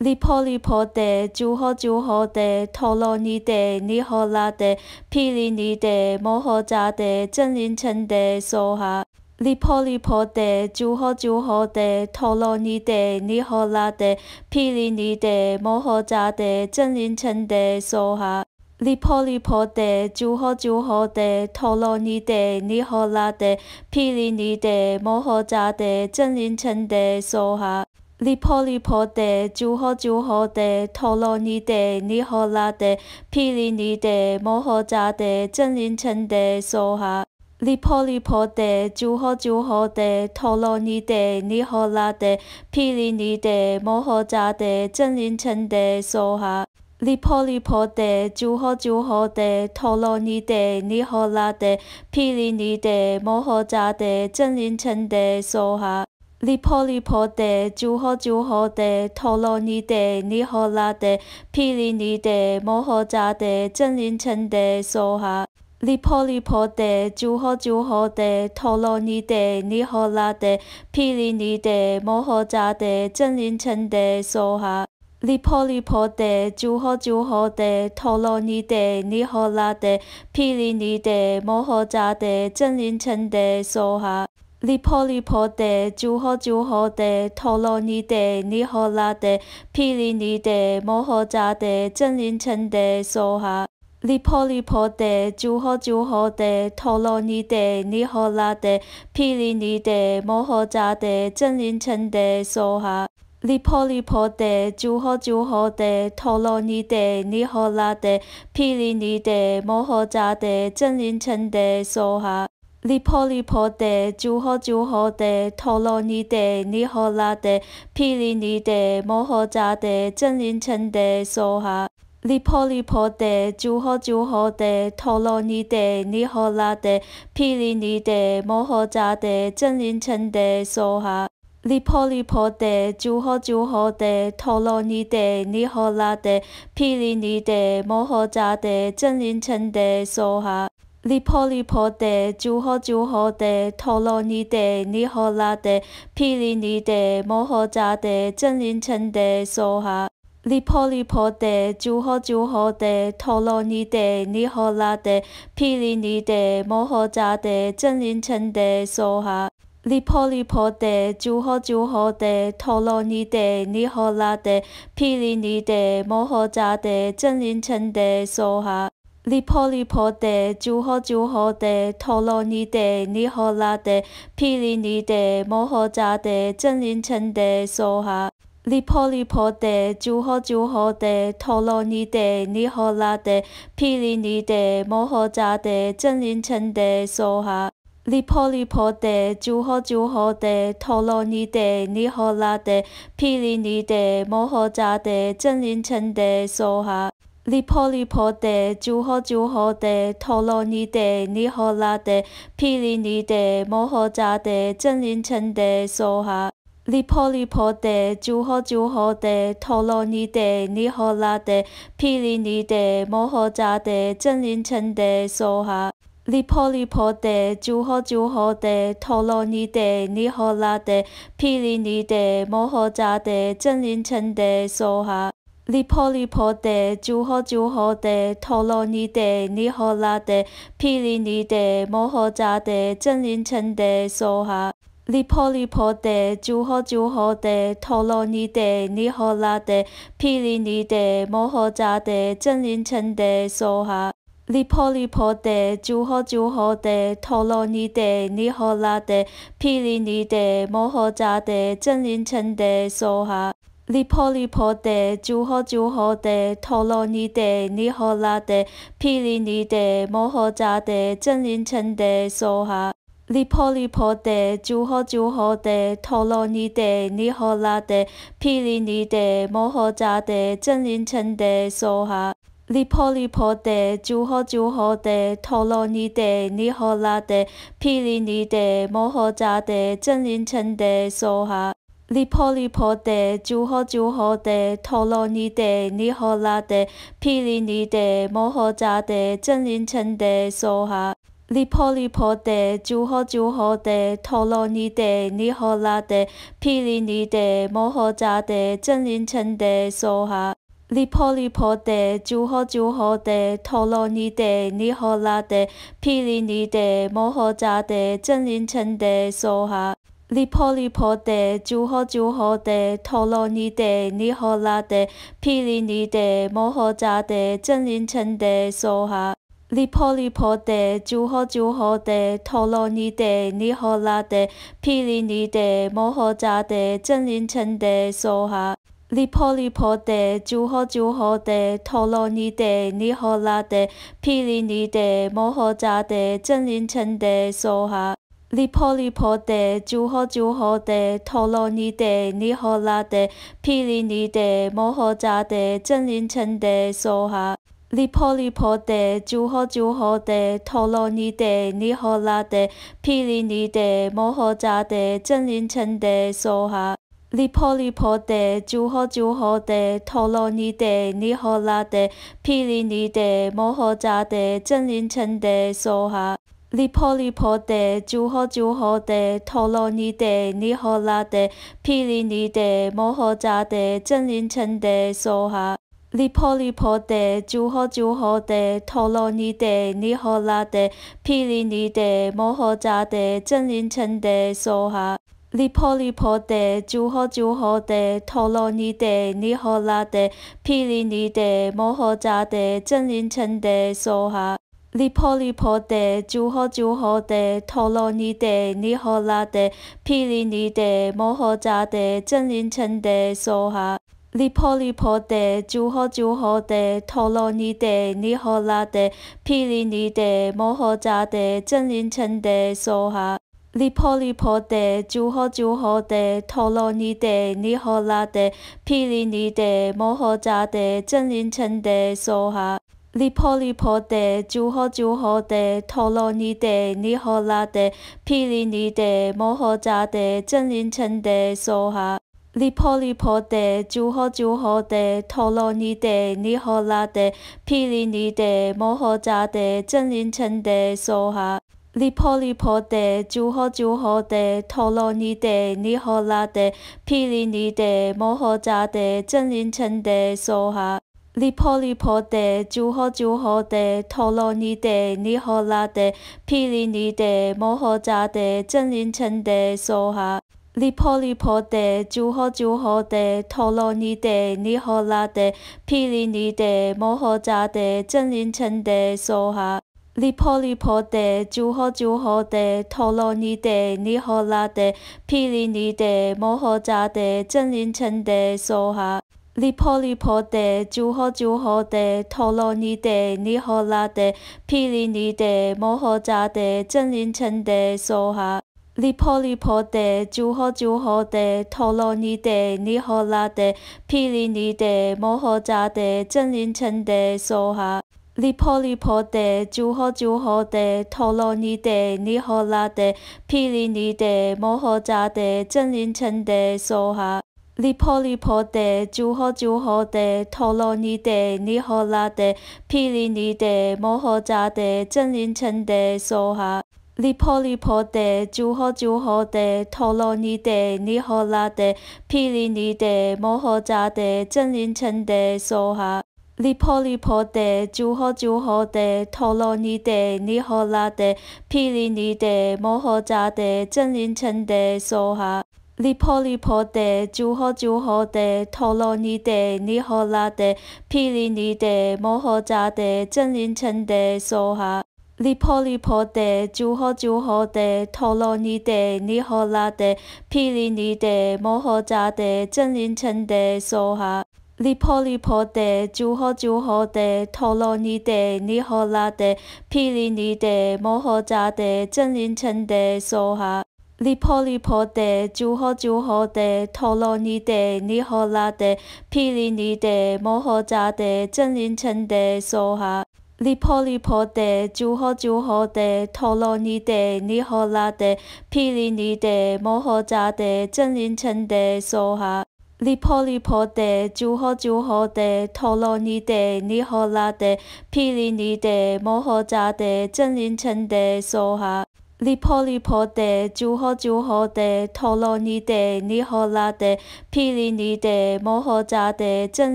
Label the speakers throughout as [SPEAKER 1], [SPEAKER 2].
[SPEAKER 1] 利婆利婆地，诸诃诸诃地，陀罗尼地，尼诃那地，毗梨尼地，摩诃迦地，真言称地，娑哈。利婆利婆地，诸诃诸诃地，陀罗尼地，尼诃那地，毗梨尼地，摩诃迦地，真言称地，娑哈。利婆利婆地，诸诃诸诃地，陀罗尼地，尼诃那地，毗梨尼地，摩诃迦地，真言称地，娑哈。利婆利婆地，诸诃诸诃地，陀罗尼地，尼诃那地，毗梨尼地，摩诃迦地，真言称地，娑哈。利婆利婆地，诸诃诸诃地，陀罗尼地，尼诃那地，毗梨尼地，摩诃迦地，真言称地，娑哈。利婆利婆地，诸诃诸诃地，陀罗尼地，尼诃那地，毗梨尼地，摩诃迦地，真言称地，娑哈。利婆利婆地，诸诃诸诃地，陀罗尼地，尼诃那地，毗梨尼地，摩诃迦地，真言称地，娑哈。利婆利婆地，诸诃诸诃地，陀罗尼地，尼诃那地，毗梨尼地，摩诃迦地，真言称地，娑哈。利婆利婆地，诸诃诸诃地，陀罗尼地，尼诃那地，毗梨尼地，摩诃迦地，真言称地，娑哈。利婆利婆地，诸诃诸诃地，陀罗尼地，尼诃那地，毗梨尼地，摩诃迦地，真言称地，娑哈。利婆利婆地，诸诃诸诃地，陀罗尼地，尼诃那地，毗梨尼地，摩诃迦地，真言称地，娑哈。利婆利婆地，诸诃诸诃地，陀罗尼地，尼诃那地，毗梨尼地，摩诃迦地，真言称地，娑哈。利婆利婆地，诸诃诸诃地，陀罗尼地，尼诃那地，毗梨尼地，摩诃迦地，真言称地，娑哈。利婆利婆地，诸诃诸诃地，陀罗尼地，尼诃那地，毗梨尼地，摩诃迦地，真言称地，娑哈。利婆利婆地，诸诃诸诃地，陀罗尼地，尼诃那地，毗梨尼地，摩诃迦地，真言称地，娑哈。利坡里坡得酒喝酒喝得陀螺尼得尼赫拉得啤梨尼得摩诃扎得震林城得索哈。利坡里坡得酒喝酒喝得陀螺尼得尼赫拉得啤梨尼得摩诃扎得震林城得索哈。利坡里坡得酒喝酒喝得陀螺尼得尼赫拉得啤梨尼得摩诃扎得震林城得索哈利婆利婆地，诸诃诸诃地，陀罗尼地，尼诃那地，毗梨尼地，摩诃迦地，真言称地，娑哈。利婆利婆地，诸诃诸诃地，陀罗尼地，尼诃那地，毗梨尼地，摩诃迦地，真言称地，娑哈。利婆利婆地，诸诃诸诃地，陀罗尼地，尼诃那地，毗梨尼地，摩诃迦地，真言称地，娑哈。利婆利婆地，诸诃诸诃地，陀罗尼地，尼诃那地，毗梨尼地，摩诃迦地，真言称地，娑哈。利婆利婆地，诸诃诸诃地，陀罗尼地，尼诃那地，毗梨尼地，摩诃迦地，真言称地，娑哈。利婆利婆地，诸诃诸诃地，陀罗尼地，尼诃那地，毗梨尼地，摩诃迦地，真言称地，娑哈。利婆利婆地，诸诃诸诃地，陀罗尼地，尼诃那地，毗梨尼地，摩诃迦地，真言称地，娑哈。利婆利婆地，诸诃诸诃地，陀罗尼地，尼诃那地，毗梨尼地，摩诃迦地，真言称地，娑哈。利婆利婆地，诸诃诸诃地，陀罗尼地，尼诃那地，毗梨尼地，摩诃迦地，真言称地，娑哈。利婆利婆地，诸诃诸诃地，陀罗尼地，尼诃那地，毗梨尼地，摩诃迦地，真言称地，娑哈。利婆利婆地，诸诃诸诃地，陀罗尼地，尼诃那地，毗梨尼地，摩诃迦地，真言称地，娑哈。利婆利婆地，诸诃诸诃地，陀罗尼地，尼诃那地，毗梨尼地，摩诃迦地，真言称地，娑哈。利婆利婆地，诸诃诸诃地，陀罗尼地，尼诃那地，毗梨尼地，摩诃迦地，真言称地，娑哈。利婆利婆地，诸诃诸诃地，陀罗尼地，尼诃那地，毗梨尼地，摩诃迦地，真言称地，娑哈。利婆利婆地，诸诃诸诃地，陀罗尼地，尼诃那地，毗梨尼地，摩诃迦地，真言称地，娑哈。利婆利婆地，诸诃诸诃地，陀罗尼地，尼诃那地，毗梨尼地，摩诃迦地，真言称地，娑哈。利婆利婆地，诸诃诸诃地，陀罗尼地，尼诃那地，毗梨尼地，摩诃迦地，真言称地，娑哈。利婆利婆地，诸诃诸诃地，陀罗尼地，尼诃那地，毗梨尼地，摩诃迦地，真言称地，娑哈。里婆里婆的，就好就好的，陀罗尼的，尼诃拉的，毗梨尼的，摩诃扎的，真林城的，娑哈。里婆里婆的，就好就好的，陀罗尼的，尼诃拉的，毗梨尼的，摩诃扎的，真林城的，娑哈。里婆里婆的，就好就好的，陀罗尼的，尼诃拉的，毗梨尼的，摩诃扎的，真林城的，娑哈。利婆利婆地，诸诃诸诃地，陀罗尼地，尼诃那地，毗梨尼地，摩诃迦地，真言称地，娑哈。利婆利婆地，诸诃诸诃地，陀罗尼地，尼诃那地，毗梨尼地，摩诃迦地，真言称地，娑哈。利婆利婆地，诸诃诸诃地，陀罗尼地，尼诃那地，毗梨尼地，摩诃迦地，真言称地，娑哈。利婆利婆地，诸诃诸诃地，陀罗尼地，尼诃那地，毗梨尼地，摩诃迦地，真言称地，娑哈。利婆利婆地，诸诃诸诃地，陀罗尼地，尼诃那地，毗梨尼地，摩诃迦地，真言称地，娑哈。利婆利婆地，诸诃诸诃地，陀罗尼地，尼诃那地，毗梨尼地，摩诃迦地，真言称地，娑哈。利坡里坡得酒喝酒喝得陀螺尼得尼赫拉得啤梨尼得摩诃扎得震林城得索哈。利坡里坡得酒喝酒喝得陀螺尼得尼赫拉得啤梨尼得摩诃扎得震林城得索哈。利坡里坡得酒喝酒喝得陀螺尼得尼赫拉得啤梨尼得摩诃扎得震林城得索哈利婆利婆地，诸诃诸诃地，陀罗尼地，尼诃那地，毗梨尼地，摩诃迦地，真言称地，娑哈。利婆利婆地，诸诃诸诃地，陀罗尼地，尼诃那地，毗梨尼地，摩诃迦地，真言称地，娑哈。利婆利婆地，诸诃诸诃地，陀罗尼地，尼诃那地，毗梨尼地，摩诃迦地，真言称地，娑哈。利婆利婆地，诸诃诸诃地，陀罗尼地，尼诃那地，毗梨尼地，摩诃迦地，真言称地，娑哈。利婆利婆地，诸诃诸诃地，陀罗尼地，尼诃那地，毗梨尼地，摩诃迦地，真言称地，娑哈。利婆利婆地，诸诃诸诃地，陀罗尼地，尼诃那地，毗梨尼地，摩诃迦地，真言称地，娑哈。利婆利婆地，诸诃诸诃地，陀罗尼地，尼诃那地，毗梨尼地，摩诃迦地，真言称地，娑哈。利婆利婆地，诸诃诸诃地，陀罗尼地，尼诃那地，毗梨尼地，摩诃迦地，真言称地，娑哈。利婆利婆地，诸诃诸诃地，陀罗尼地，尼诃那地，毗梨尼地，摩诃迦地，真言称地，娑哈。利婆利婆地，诸诃诸诃地，陀罗尼地，尼诃那地，毗梨尼地，摩诃迦地，真言称地，娑哈。利婆利婆地，诸诃诸诃地，陀罗尼地，尼诃那地，毗梨尼地，摩诃迦地，真言称地，娑哈。利婆利婆地，诸诃诸诃地，陀罗尼地，尼诃那地，毗梨尼地，摩诃迦地，真言称地，娑哈。利婆利婆地，诸诃诸诃地，陀罗尼地，尼诃那地，毗梨尼地，摩诃迦地，真言称地，娑哈。利婆利婆地，诸诃诸诃地，陀罗尼地，尼诃那地，毗梨尼地，摩诃迦地，真言称地，娑哈。利婆利婆地，诸诃诸诃地，陀罗尼地，尼诃那地，毗梨尼地，摩诃迦地，真言称地，娑哈。利婆利婆地，诸诃诸诃地，陀罗尼地，尼诃那地，毗梨尼地，摩诃迦地，真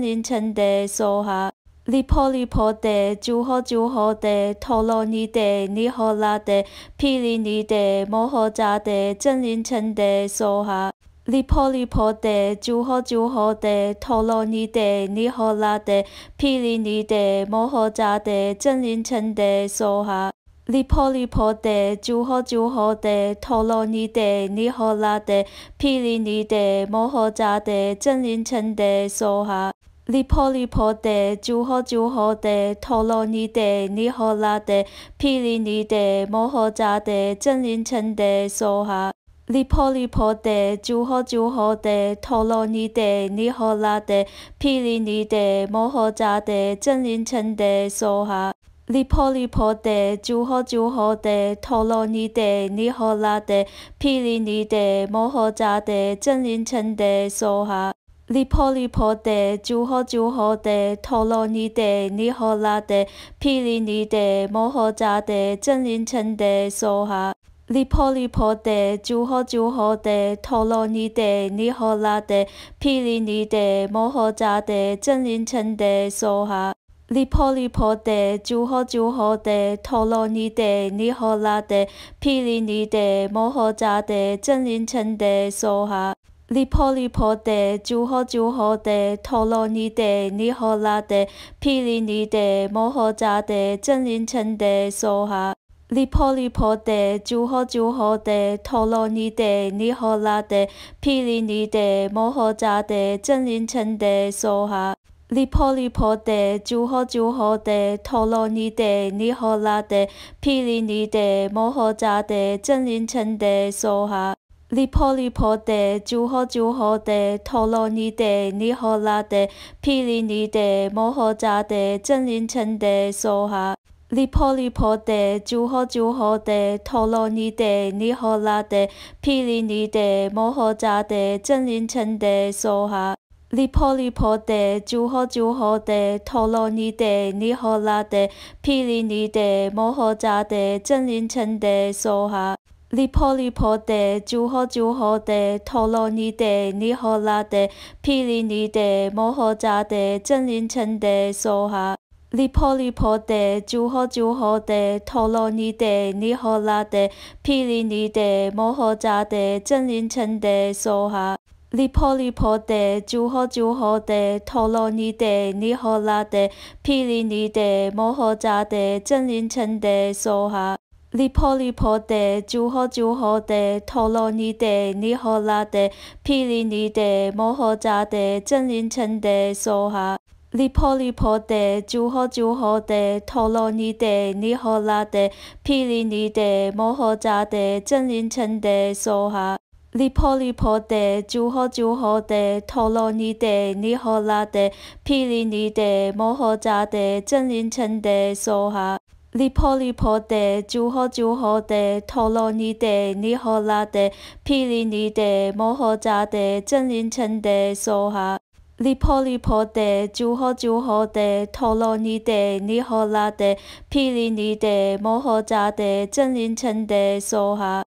[SPEAKER 1] 言称地，娑哈。利婆利婆地，诸诃诸诃地，陀罗尼地，尼诃那地，毗梨尼地，摩诃迦地，真言称地，娑哈。利婆利婆地，诸诃诸诃地，陀罗尼地，尼诃那地，毗梨尼地，摩诃迦地，真言称地，娑哈。利婆利婆地，诸诃诸诃地，陀罗尼地，尼诃那地，毗梨尼地，摩诃迦地，真言称地，娑哈。利婆利婆地，诸诃诸诃地，陀罗尼地，尼诃那地，毗梨尼地，摩诃迦地，真言称地，娑哈。利婆利婆地，诸诃诸诃地，陀罗尼地，尼诃那地，毗梨尼地，摩诃迦地，真言称地，娑哈。利婆利婆地，诸诃诸诃地，陀罗尼地，尼诃那地，毗梨尼地，摩诃迦地，真言称地，娑哈。利婆利婆地，诸诃诸诃地，陀罗尼地，尼诃那地，毗梨尼地，摩诃迦地，真言称地，娑哈。利婆利婆地，诸诃诸诃地，陀罗尼地，尼诃那地，毗梨尼地，摩诃迦地，真言称地，娑哈。利婆利婆地，诸诃诸诃地，陀罗尼地，尼诃那地，毗梨尼地，摩诃迦地，真言称地，娑哈。利婆利婆地，诸诃诸诃地，陀罗尼地，尼诃那地，毗梨尼地，摩诃迦地，真言称地，娑哈。利婆利婆地，诸诃诸诃地，陀罗尼地，尼诃那地，毗梨尼地，摩诃迦地，真言称地，娑哈。利坡里坡得酒喝酒喝得陀螺尼得尼赫拉得啤梨尼得摩诃扎得震林城得索哈。利坡里坡得酒喝酒喝得陀螺尼得尼赫拉得啤梨尼得摩诃扎得震林城得索哈。利坡里坡得酒喝酒喝得陀螺尼得尼赫拉得啤梨尼得摩诃扎得震林城得索哈。利坡里坡得酒喝酒喝得陀螺尼得尼赫拉得啤梨尼得摩诃扎得震林城得索哈。利坡里坡得酒喝酒喝得陀螺尼得尼赫拉得啤梨尼得摩诃扎得震林城得索哈。利坡里坡得酒喝酒喝得陀螺尼得尼赫拉得啤梨尼得摩诃扎得震林城得索哈。利婆利婆地，诸诃诸诃地，陀罗尼地，尼诃那地，毗梨尼地，摩诃迦地，真言称地，娑哈。利婆利婆地，诸诃诸诃地，陀罗尼地，尼诃那地，毗梨尼地，摩诃迦地，真言称地，娑哈。利婆利婆地，诸诃诸诃地，陀罗尼地，尼诃那地，毗梨尼地，摩诃迦地，真言称地，娑哈。利婆利婆地，诸诃诸诃地，陀罗尼地，尼诃那地，毗梨尼地，摩诃迦地，真言称地，娑哈。利婆利婆地，诸诃诸诃地，陀罗尼地，尼诃那地，毗梨尼地，摩诃迦地，真言称地，娑哈。利婆利婆地，诸诃诸诃地，陀罗尼地，尼诃那地，毗梨尼地，摩诃迦地，真言称地，娑哈。